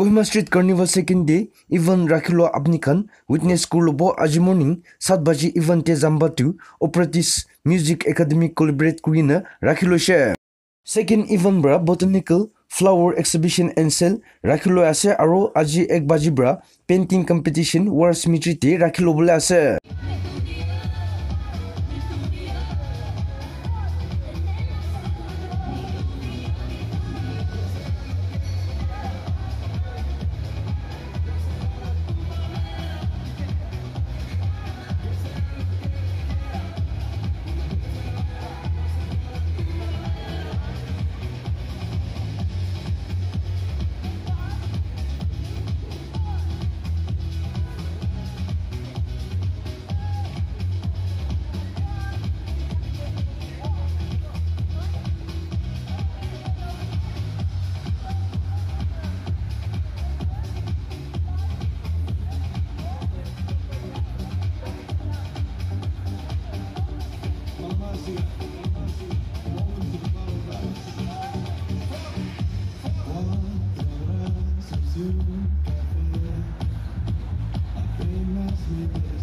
Kohima street carnival second day event ৰাখিলো আপুনি খান witness কৰিলব আজি মৰ্ণিং সাত বাজি ইভানতে জাম্বাটো অপাৰেটিছ মিউজিক একাডেমী কলিব্ৰেট কৰিনে ৰাখি লৈছে second Ivan Bora botanical flower exhibition and sale ৰাখি লৈ আছে আৰু আজি এক বাজিৰ পৰা পেইণ্টিং কম্পিটিশ্যন ৱাৰ্ল্ড স্মৃতিতে ৰাখি ল'বলৈ আছে Thank you.